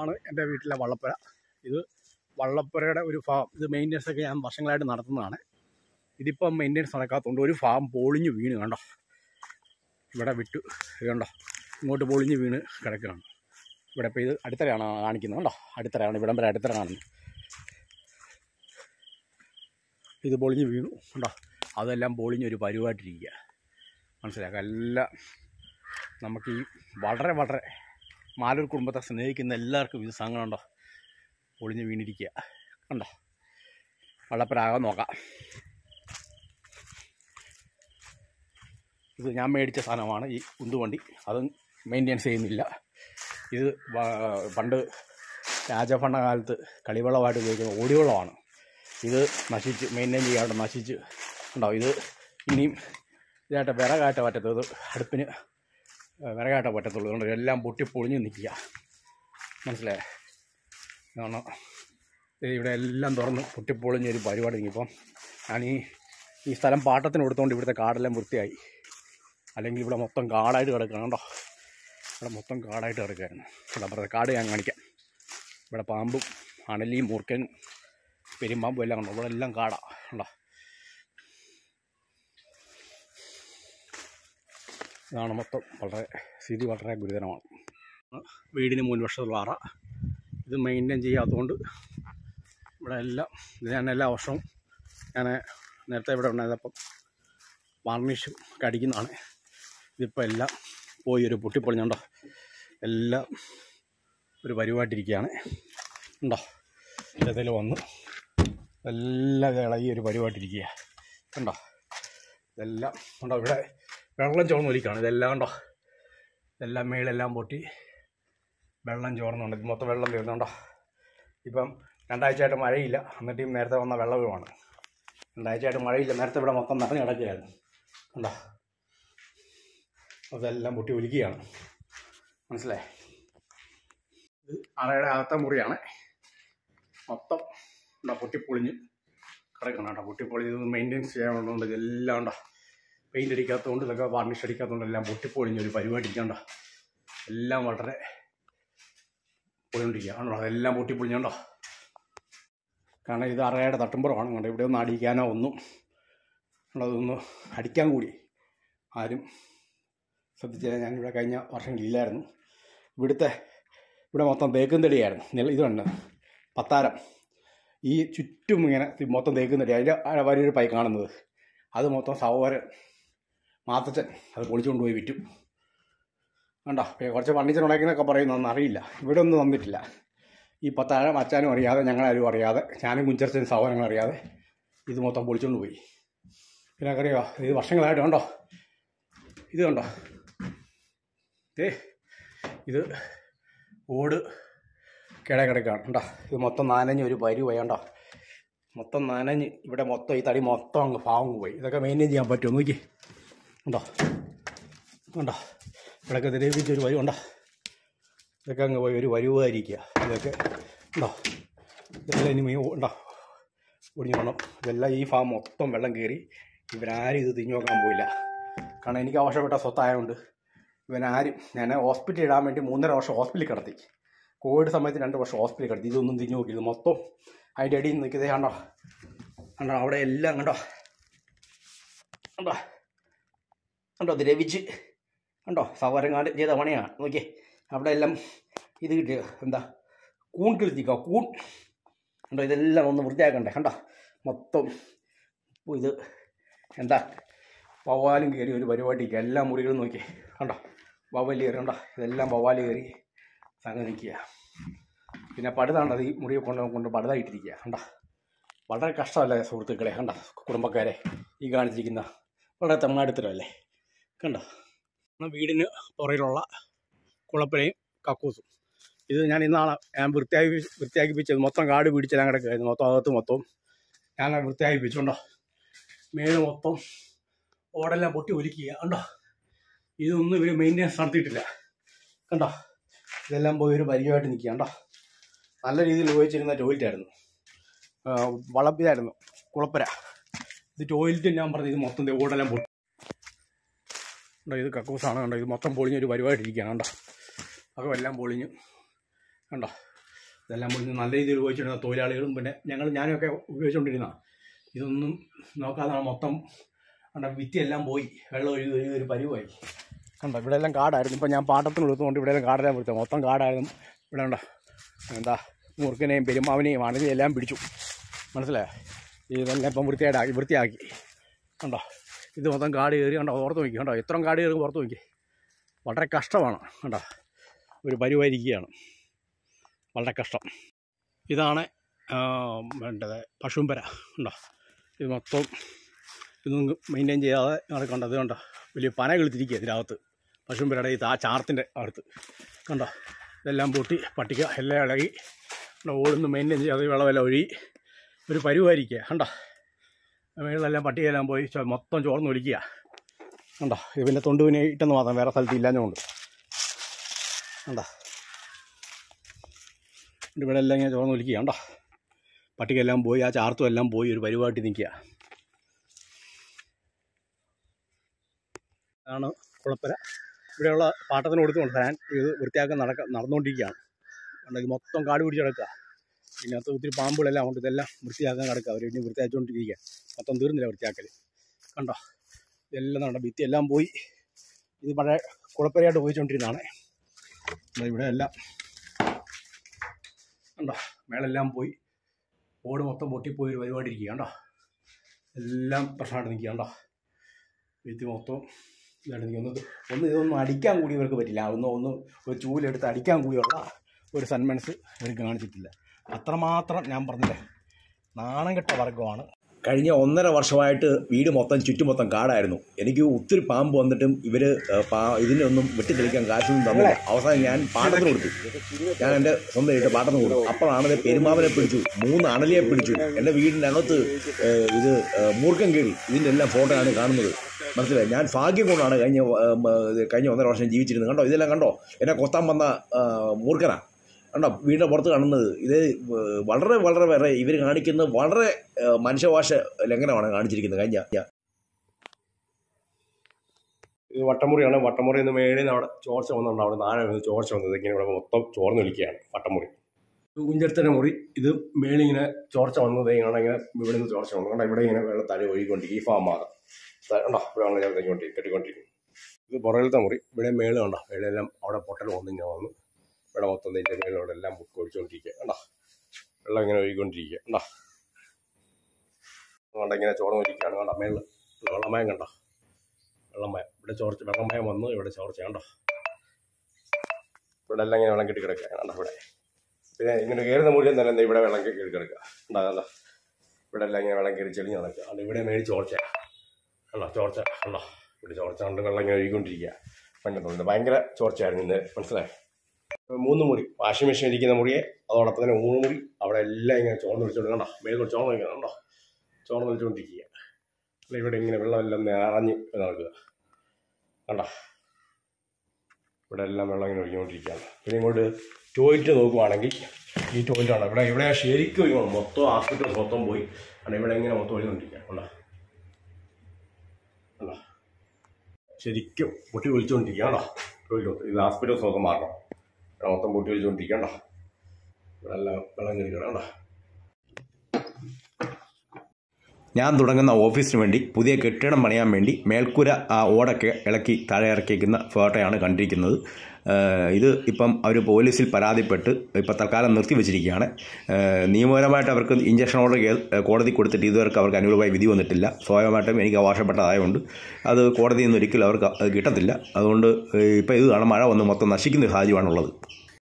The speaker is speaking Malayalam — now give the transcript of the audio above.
ആണ് എന്റെ വീട്ടിലെ വള്ളപ്പുര ഇത് വള്ളപ്പുരയുടെ ഒരു ഫാം ഇത് മെയിന്റെനൻസ് ഒക്കെ ഞാൻ വർഷങ്ങളായിട്ട് നടത്തുന്നതാണ്. ഇതിപ്പം മെയിന്റെനൻസ് നടക്കാത്തതുകൊണ്ട് ഒരു ഫാം പൊളിഞ്ഞ് വീണ് കണ്ടോ? ഇവിടെ വിട്ടു കണ്ടോ? ഇങ്ങോട്ട് പൊളിഞ്ഞ് വീണ് കിടക്കുകയാണ്. ഇവിടെ ഇപ്പോൾ ഇത് അടിത്തറയാണ് കാണിക്കുന്നത് കണ്ടോ? അടിത്തറയാണ് ഇവിടം വരെ അടുത്തര കാണുന്നത് ഇത് പൊളിഞ്ഞ് വീണു കണ്ടോ? അതെല്ലാം പൊളിഞ്ഞൊരു പരുവായിട്ടിരിക്കുക. മനസ്സിലാക്കുക എല്ലാം നമുക്ക് ഈ വളരെ വളരെ മാലൂർ കുടുംബത്തെ സ്നേഹിക്കുന്ന എല്ലാവർക്കും ഇത് സങ്കടമുണ്ടോ ഒളിഞ്ഞ് വീണിരിക്കുക. കണ്ടോ? വള്ളപ്പരാകാൻ നോക്കാം. ഇത് ഞാൻ മേടിച്ച സാധനമാണ്. ഈ ഉന്തുവണ്ടി അത് മെയിന്റെനൻസ് ചെയ്യുന്നില്ല. ഇത് പണ്ട് പണ്ട് രാജഭരണകാലത്ത് കളിവെള്ളമായിട്ട് ഉപയോഗിക്കുന്ന ഓടിവെള്ളമാണ്. ഇത് നശിച്ച് മെയിന്റെയിൻ ചെയ്യാണ്ട് നശിച്ച്. ഉണ്ടാവും ഇത് ഇനിയും ഇതായിട്ട് വിറകായിട്ട് പറ്റത്തത് അടുപ്പിന് വിറകായിട്ടേ പറ്റത്തുള്ളൂ. അതുകൊണ്ട് എല്ലാം പൊട്ടി പൊളിഞ്ഞ് നിൽക്കുക. മനസ്സിലായേ? കാരണം ഇവിടെ എല്ലാം തുറന്ന് പൊട്ടിപ്പൊളിഞ്ഞൊരു പരിപാടി ഇപ്പം ഞാൻ ഈ ഈ സ്ഥലം പാട്ടത്തിന് കൊടുത്തുകൊണ്ട് ഇവിടുത്തെ കാടെല്ലാം വൃത്തിയായി. അല്ലെങ്കിൽ ഇവിടെ മൊത്തം കാടായിട്ട് കിടക്കണം കേട്ടോ ഇവിടെ മൊത്തം കാടായിട്ട് കിടക്കുകയായിരുന്നു ഇവിടെ കാട് ഞാൻ കാണിക്കാം. ഇവിടെ പാമ്പും അണലിയും മൂർക്കൻ പെരുമ്പാമ്പും എല്ലാം കണ്ടോ? ഇവിടെ എല്ലാം കാടാ. കണ്ടോ? ഇതാണ് മൊത്തം വളരെ സ്ഥിതി വളരെ ഗുരുതരമാണ്. വീടിന് മുൻവശത്തുള്ള അറ. ഇത് മെയിന്റെയിൻ ചെയ്യാത്തതുകൊണ്ട് ഇവിടെ എല്ലാം ഇത് ഞാൻ എല്ലാ വർഷവും ഞാൻ നേരത്തെ ഇവിടെ ഉണ്ടായതപ്പം വാർണിഷും ഒക്കെ അടിക്കുന്നതാണ് ഇതിപ്പോൾ എല്ലാം പോയി ഒരു പൊട്ടിപ്പൊളിഞ്ഞുണ്ടോ? എല്ലാം ഒരു പരിപാടിയിരിക്കുകയാണ് ഉണ്ടോ? ഇതിൽ വന്ന്. എല്ലാം ഇളകി ഒരു പരിപാടിയിരിക്കുക ഉണ്ടോ ഇതെല്ലാം ഉണ്ടോ ഇവിടെ? വെള്ളം ചോർന്നൊലിക്കാണ് ഇതെല്ലാം കണ്ടോ? ഇതെല്ലാം മേളെല്ലാം പൊട്ടി വെള്ളം ചോർന്നുണ്ട് ഇത് മൊത്തം വെള്ളം തീർന്നുണ്ടോ ഇപ്പം രണ്ടാഴ്ചയായിട്ട് മഴയില്ല. എന്നിട്ടും നേരത്തെ വന്ന വെള്ളവുമാണ്. രണ്ടാഴ്ചയായിട്ട് മഴയില്ല. നേരത്തെ ഇവിടെ മൊത്തം നിറഞ്ഞു കിടക്കുകയായിരുന്നു. കണ്ടോ? അതെല്ലാം പൊട്ടി ഒലിക്കുകയാണ്. മനസ്സിലായി? ഇത് അറയുടെ അകത്തെ മുറിയാണ്. മൊത്തം ഉണ്ടോ പൊട്ടിപ്പൊളിഞ്ഞ് കിടക്കണം കേട്ടോ പൊട്ടിപ്പൊളിഞ്ഞ് മെയിന്റെനൻസ് ചെയ്യാനുള്ളതുകൊണ്ട് ഇതെല്ലാം ഉണ്ടോ പെയിന്റ് അടിക്കാത്തതുകൊണ്ട് ഇതൊക്കെ വാർണിഷ് അടിക്കാത്തതുകൊണ്ട് എല്ലാം പൊട്ടിപ്പൊളിഞ്ഞ് ഒരു പരിപാടി ഇരിക്കണ്ട എല്ലാം വളരെ പോയിക്കൊണ്ടിരിക്കുക ആണോ അതെല്ലാം പൊട്ടിപ്പൊളിഞ്ഞുണ്ടോ കാരണം ഇത് അറയുടെ തട്ടുമ്പുറമാണ്. കണ്ടോ? ഇവിടെ ഒന്നും അടിക്കാനോ ഒന്നും അതൊന്ന് അടിക്കാൻ കൂടി ആരും ശ്രദ്ധിച്ചില്ല. ഞാനിവിടെ കഴിഞ്ഞ വർഷങ്ങളില്ലായിരുന്നു. ഇവിടുത്തെ ഇവിടെ മൊത്തം തേക്കും തെളിയായിരുന്നു നില കണ്ടത് പത്താരം. ഈ ചുറ്റും ഇങ്ങനെ മൊത്തം തേക്കും തെളി അതിന്റെ വലിയൊരു പൈ കാണുന്നത്. അത് മൊത്തം സഹോദരൻ മാത്തച്ഛൻ അത് പൊളിച്ചുകൊണ്ട് പോയി വിറ്റു. കണ്ടോ? കുറച്ച് ഫർണിച്ചർ ഉണ്ടാക്കിയെന്നൊക്കെ പറയുന്നൊന്നും അറിയില്ല. ഇവിടെ ഒന്നും തന്നിട്ടില്ല ഈ പത്താഴം അച്ഛനും അറിയാതെ ഞങ്ങളാരും അറിയാതെ ഞാനും കുഞ്ചർച്ചനും സാധനങ്ങൾ അറിയാതെ ഇത് മൊത്തം പൊളിച്ചുകൊണ്ട് പോയി. പിന്നെ അറിയോ ഇത് വർഷങ്ങളായിട്ട് കണ്ടോ? ഇത് കണ്ടോ? ഏ ഇത് ഓട് കിട കിടക്കാണ് കണ്ടോ? ഇത് മൊത്തം നാനഞ്ഞ് ഒരു പരി പോയി കണ്ടോ? മൊത്തം നനഞ്ഞ് ഇവിടെ മൊത്തം ഈ തടി മൊത്തം അങ്ങ് പാവം പോയി. ഇതൊക്കെ മെയിന്റെയിൻ ചെയ്യാൻ പറ്റുമോ? നോക്കി കണ്ടോ ഉണ്ടോ? ഇവിടെയൊക്കെ ദ്രവിച്ചൊരു വരി ഉണ്ടോ? ഇതൊക്കെ അങ്ങ് പോയി ഒരു വരുവായിരിക്കുക. ഇതൊക്കെ ഉണ്ടോ? ഇതെല്ലാം ഇനി മീൻ ഉണ്ടോ? ഒടിഞ്ഞു വേണം ഇതെല്ലാം ഈ ഫാം മൊത്തം വെള്ളം കയറി ഇവരാരും ഇത് തിരിഞ്ഞു നോക്കാൻ പോയില്ല. കാരണം എനിക്ക് ആവശ്യപ്പെട്ട സ്വത്തായതുകൊണ്ട് ഇവനാരും ഞാൻ ഹോസ്പിറ്റലിൽ ഇടാൻ വേണ്ടി മൂന്നര വർഷം ഹോസ്പിറ്റലിൽ കിടത്തി. കോവിഡ് സമയത്ത് രണ്ട് വർഷം ഹോസ്പിറ്റലിൽ കിടത്തി. ഇതൊന്നും തിരിഞ്ഞു നോക്കി ഇത് മൊത്തം അതിന്റെ അടിയിൽ നിൽക്കുന്നത് കണ്ടോ? കണ്ടോ? അവിടെ എല്ലാം കണ്ടോ? കണ്ടോ? കണ്ടോ ദ്രവിച്ച് കണ്ടോ? സവരങ്ങാട് ചെയ്ത പണിയാണ്. നോക്കിയേ അവിടെ എല്ലാം ഇത് കിട്ടിയ? എന്താ? കൂൺ കിളിത്തിക്കോ? കൂൺ. കണ്ടോ ഇതെല്ലാം ഒന്ന് വൃത്തിയാക്കണ്ടേ? കണ്ടോ? മൊത്തം ഇത് എന്താ? പവാലും കയറി ഒരു പരിപാടിക്ക്. എല്ലാ മുറികളും നോക്കി. കണ്ടോ? വവ്വാൽ കയറി. കണ്ടോ? ഇതെല്ലാം വവ്വാൽ കയറി സംഗതി നിൽക്കുക. പിന്നെ പടുതാണ്ടത് ഈ മുറി കൊണ്ട് കൊണ്ട് പടുതായിട്ടിരിക്കുക. കണ്ടോ? വളരെ കഷ്ടമല്ലേ സുഹൃത്തുക്കളെ? കണ്ടോ? കുടുംബക്കാരെ ഈ കാണിച്ചിരിക്കുന്ന വളരെ തമിഴ്നാടുത്തരമല്ലേ കണ്ടോ? വീടിന് പുറയിലുള്ള കുളപ്പിലയും കക്കൂസും. ഇത് ഞാൻ ഇന്നാണ് ഞാൻ വൃത്തിയാക്കി വൃത്തിയാക്കിപ്പിച്ചത്. മൊത്തം കാട് പിടിച്ച് ഞാൻ കിടക്കുകയായിരുന്നു മൊത്തം അകത്ത് മൊത്തം. ഞാൻ വൃത്തിയാക്കിപ്പിച്ചുണ്ടോ മേൽ മൊത്തം ഓടെല്ലാം പൊട്ടി ഒലിക്കുക കണ്ടോ? ഇതൊന്നും ഇവർ മെയിന്റെനൻസ് നടത്തിയിട്ടില്ല. കണ്ടോ? ഇതെല്ലാം പോയി ഒരു പരിചയമായിട്ട് നിൽക്കുക. കണ്ടോ? നല്ല രീതിയിൽ ഉപയോഗിച്ചിരുന്ന ടോയ്ലറ്റ് ആയിരുന്നു വളപ്പിലായിരുന്നു കുളപ്പര. ഇത് ടോയ്ലറ്റ് ഞാൻ പറഞ്ഞത് ഇത് മൊത്തം ഓടെല്ലാം പൊട്ടി കണ്ടോ ഇത് കക്കൂസാണ് കണ്ടോ ഇത് മൊത്തം പൊളിഞ്ഞൊരു പരിപാടി ഇരിക്കുകയാണ് കണ്ടോ. അകം എല്ലാം പൊളിഞ്ഞു. കണ്ടോ ഇതെല്ലാം പൊളിഞ്ഞ് നല്ല രീതിയിൽ ഉപയോഗിച്ചിരുന്ന തൊഴിലാളികളും പിന്നെ ഞങ്ങൾ ഞാനൊക്കെ ഉപയോഗിച്ചുകൊണ്ടിരുന്ന ഇതൊന്നും നോക്കാതാണ് മൊത്തം കണ്ടോ വിത്തിയെല്ലാം പോയി. വെള്ളം ഒഴുകി ഒരു ഒരു പരിവായി. കണ്ടോ ഇവിടെ എല്ലാം കാടായിരുന്നു. ഇപ്പം ഞാൻ പാട്ടത്തിന് കൊടുത്തുകൊണ്ട് ഇവിടെ എല്ലാം കാടെല്ലാം പിടിച്ചത് മൊത്തം കാടായിരുന്നു. ഇവിടെ ഉണ്ടോ എന്താ മുറുക്കനെയും പെരുമാവിനെയും അണലിയും എല്ലാം പിടിച്ചു. മനസ്സിലായോ? ഇതെല്ലാം ഇപ്പം വൃത്തിയായിട്ടാക്കി വൃത്തിയാക്കി. കണ്ടോ ഇത് മൊത്തം കാട് കയറി കണ്ടോ ഓർത്ത് നോക്കി കണ്ടോ ഇത്രയും കാട് കയറി പുറത്ത് നോക്കി. വളരെ കഷ്ടമാണ് കണ്ടോ ഒരു പരിവായിരിക്കുകയാണ്. വളരെ കഷ്ടം. ഇതാണ് വേണ്ടത് പശുമ്പര ഉണ്ടോ ഇത് മൊത്തം ഇതൊന്നും മെയിന്റെയിൻ ചെയ്യാതെ നടക്കണ്ട കണ്ടത് കണ്ടോ വലിയ പന കിളിത്തിരിക്കുക ഇതിനകത്ത്. പശുമ്പരയുടെ ഈ ആ ചാർത്തിന്റെ അടുത്ത് കണ്ടോ ഇതെല്ലാം പൊട്ടി പട്ടിക്ക എല്ലാം ഇളകി ഓടുന്നു മെയിന്റെയിൻ ചെയ്യാതെ വെള്ളമെല്ലാം ഒഴുകി ഒരു പരുവായിരിക്കുക കണ്ടോ. മേളിലെല്ലാം പട്ടികയെല്ലാം പോയി മൊത്തം ചോർന്ന് ഒലിക്കുക. കണ്ടോ? ഇത് പിന്നെ തൊണ്ടുവിനെ ഇട്ടെന്ന് മാത്രം വേറെ സ്ഥലത്ത് ഇല്ലാഞ്ഞുകൊണ്ട് കണ്ടോ? എന്റെ ഇവിടെ എല്ലാം ഇങ്ങനെ ചോർന്ന് ഒലിക്കുക. കണ്ടോ? പട്ടികയെല്ലാം പോയി ആ ചാർത്തും എല്ലാം പോയി ഒരു പരിപാടി നിൽക്കുക. ആണ് കുളപ്പര. ഇവിടെയുള്ള പാട്ടത്തിന് കൊടുത്തുകൊണ്ട് ഞാൻ ഇത് വൃത്തിയാക്കാൻ നടക്ക നടന്നുകൊണ്ടിരിക്കുകയാണ്. ഉണ്ടെങ്കിൽ മൊത്തം കാട് പിടിച്ച് ഇതിനകത്ത് ഒത്തിരി പാമ്പുകളെല്ലാം ഉണ്ട് ഇതെല്ലാം വൃത്തിയാക്കാൻ കിടക്കുക അവർ ഇനി വൃത്തിയാക്കിക്കൊണ്ടിരിക്കുക മൊത്തം തീർന്നില്ല വൃത്തിയാക്കൽ കണ്ടോ? ഇതെല്ലാം നട ഭിത്തി എല്ലാം പോയി. ഇത് പഴയ കുളപ്പരയായിട്ട് പോയിച്ചോണ്ടിരുന്നതാണ് ദാ ഇവിടെ എല്ലാം. കണ്ടോ? മേളെല്ലാം പോയി. ഓട് മൊത്തം പൊട്ടിപ്പോയി ഒരു പരിപാടി ഇരിക്കുക കണ്ടോ? എല്ലാം പ്രശ്നമായിട്ട് നിൽക്കുക കണ്ടോ? ഭിത്തി മൊത്തം ഇതായിട്ട് നിൽക്കുക ഒന്ന് ഒന്ന് ഇതൊന്നും അടിക്കാൻ കൂടി ഇവർക്ക് പറ്റില്ല. ഒന്ന് ഒന്ന് ഒരു ചൂലെടുത്ത് അടിക്കാൻ കൂടിയുള്ള ഒരു സന്മനസ് ഇവർക്ക് കാണിച്ചിട്ടില്ല. അത്രമാത്രം ഞാൻ പറഞ്ഞില്ലേ നാണം കെട്ട വർഗമാണ് കഴിഞ്ഞ ഒന്നര വർഷമായിട്ട് വീട് മൊത്തം ചുറ്റും മൊത്തം കാടായിരുന്നു. എനിക്ക് ഒത്തിരി പാമ്പ് വന്നിട്ടും ഇവർ ഇതിനെ ഒന്നും വെട്ടിത്തെളിക്കാൻ കാശൊന്നും തന്നില്ല. അവസാനം ഞാൻ പാട്ടത്തിന് കൊടുത്തു. ഞാൻ എന്റെ സ്വന്തം വീട്ട് പാട്ടത്തിന് കൊടുത്തു. അപ്പോഴാണ് പെരുമാവനെ പിടിച്ചു. മൂന്ന് അണലിയെ പിടിച്ചു. എന്റെ വീടിന്റെ അകത്ത് ഇത് മൂർഖം കീഴി ഇതിന്റെ എല്ലാം ഫോട്ടോ ആണ് കാണുന്നത്. മനസ്സിലായി? ഞാൻ ഭാഗ്യം കൊണ്ടാണ് കഴിഞ്ഞ കഴിഞ്ഞ ഒന്നര വർഷം ജീവിച്ചിരുന്നത്. കണ്ടോ? ഇതെല്ലാം കണ്ടോ? എന്നെ കൊത്താൻ വന്ന ഏഹ്, മൂർഖനാ. കണ്ടോ? വീടിന്റെ പുറത്ത് കാണുന്നത്. ഇത് വളരെ വളരെ വേറെ ഇവർ കാണിക്കുന്നത് വളരെ മനുഷ്യഭാഷ ലംഘനമാണ് കാണിച്ചിരിക്കുന്നത്. കഴിഞ്ഞ ഇത് വട്ടമുറിയാണ്. വട്ടമുറി എന്ന് മേളിൽ നിന്ന് അവിടെ ചോർച്ച വന്നുണ്ട് അവിടെ താഴെ വന്ന് ചോർച്ച വന്നത്. ഇങ്ങനെ ഇവിടെ മൊത്തം ചോർന്ന് വിളിക്കുകയാണ് വട്ടമുറി. കുഞ്ചെടുത്തന്റെ മുറി. ഇത് മേളിങ്ങനെ ചോർച്ച വന്നത് ഇങ്ങനെ ഇങ്ങനെ ഇവിടെ നിന്ന് ചോർച്ച വന്നു. കണ്ടോ? ഇവിടെ ഇങ്ങനെ വെള്ളം തല ഒഴുകിക്കൊണ്ടിരിക്കും ഈ ഫാം ഭാഗം. കണ്ടോ? ഇവിടെ വെള്ളം കെട്ടിക്കൊണ്ടിരിക്കും കെട്ടിക്കൊണ്ടിരിക്കും ഇത് പുറകിലത്തെ മുറി. ഇവിടെ മേളിൽ കണ്ടോ? മേളെല്ലാം അവിടെ പൊട്ടൽ വന്നിങ്ങനെ വന്നു. ഇവിടെ മൊത്തം ഇതിന്റെ മേലോടെ എല്ലാം ബുക്ക് ഒഴിച്ചുകൊണ്ടിരിക്കുക കണ്ടോ? വെള്ളം ഇങ്ങനെ ഒഴുകിക്കൊണ്ടിരിക്കുക. കണ്ടോ? അതുകൊണ്ട് ഇങ്ങനെ ചോർന്നൊലിക്കുകയാണ് കണ്ടോ? മേളിൽ വെള്ളമയം കണ്ടോ? വെള്ളമയം. ഇവിടെ ചോർച്ച വെള്ളമയം വന്നു. ഇവിടെ ചോർച്ച. കണ്ടോ? ഇവിടെ എല്ലാം ഇങ്ങനെ വെള്ളം കെട്ടി കിടക്കുക. കണ്ടോ? ഇവിടെ. പിന്നെ ഇങ്ങനെ കയറുന്ന മുഴുവൻ തന്നെ ഇവിടെ വെള്ളം കെട്ടി കിടക്കുക. കണ്ടോ? കണ്ടോ? ഇവിടെ എല്ലാം ഇങ്ങനെ വെള്ളം കയറി ചെളിഞ്ഞ് നടക്കുക. കണ്ടോ? ഇവിടെ മേടി ചോർച്ച. കണ്ടോ? ചോർച്ച. കണ്ടോ? ഇവിടെ ചോർച്ച കൊണ്ട് വെള്ളം ഇങ്ങനെ ഒഴുകിക്കൊണ്ടിരിക്കുക. പണ്ടത്തുണ്ട് ഭയങ്കര ചോർച്ചയായിരുന്നു ഇന്ന്. മനസ്സിലായി? മൂന്ന് മുറി. വാഷിംഗ് മെഷീൻ ഇരിക്കുന്ന മുറിയെ അതോടൊപ്പം തന്നെ മൂന്ന് മുറി. അവിടെ എല്ലാം ഇങ്ങനെ ചോർന്ന് വിളിച്ചോണ്ട് കണ്ടോ? മേലോട്ട് ചോർന്ന് വയ്ക്കുന്നുണ്ടോ ചോർന്ന് വിളിച്ചുകൊണ്ടിരിക്കുക അല്ല ഇവിടെ ഇങ്ങനെ വെള്ളമെല്ലാം നിറഞ്ഞ് നടക്കുക. കണ്ടോ? ഇവിടെ എല്ലാം വെള്ളം ഇങ്ങനെ ഒഴിഞ്ഞുകൊണ്ടിരിക്കുകയാണ് പിന്നെ ഇങ്ങോട്ട് ടോയ്ലറ്റ് നോക്കുവാണെങ്കിൽ ഈ ടോയ്ലറ്റാണ് ഇവിടെ ഇവിടെ ശരിക്കും ഒഴിവാണ് മൊത്തം ഹോസ്പിറ്റൽ മൊത്തം പോയി. കാരണം ഇവിടെ ഇങ്ങനെ മൊത്തം ഒഴിഞ്ഞുകൊണ്ടിരിക്കുക കണ്ടോ? കണ്ടോ? ശരിക്കും പൊട്ടി വിളിച്ചുകൊണ്ടിരിക്കുക കണ്ടോ? ടോയ്ലറ്റ് ഇത് ഹോസ്പിറ്റൽ സ്വന്തം മാറണം മൊത്തം പൊട്ടി വിളിച്ചുകൊണ്ടിരിക്കുക കണ്ടോ ഇവിടെ എല്ലാം വെള്ളം കയറി കണ്ടോ ഞാൻ തുടങ്ങുന്ന ഓഫീസിന് വേണ്ടി പുതിയ കെട്ടിടം പണിയാൻ വേണ്ടി മേൽക്കൂര ആ ഓടൊക്കെ ഇളക്കി താഴെ ഇറക്കിയിരിക്കുന്ന ഫോട്ടോയാണ് കണ്ടിരിക്കുന്നത്. ഇത് ഇപ്പം അവർ പോലീസിൽ പരാതിപ്പെട്ട് ഇപ്പം തൽക്കാലം നിർത്തിവെച്ചിരിക്കുകയാണ് നിയമപരമായിട്ട് അവർക്ക് ഇഞ്ചക്ഷൻ ഓർഡർ കോടതി കൊടുത്തിട്ട് ഇതുവരെ അവർക്ക് അനുകൂലമായി വിധി വന്നിട്ടില്ല. സ്വാഭാവികമായിട്ടും എനിക്ക് അവകാശപ്പെട്ടതായതുകൊണ്ട് അത് കോടതിയിൽ നിന്ന് ഒരിക്കലും അവർക്ക് കിട്ടത്തില്ല. അതുകൊണ്ട് ഇപ്പം ഇത് കാണാൻ മഴ വന്ന് മൊത്തം നശിക്കുന്ന സാഹചര്യമാണുള്ളത്.